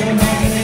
You're making